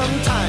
sometimes.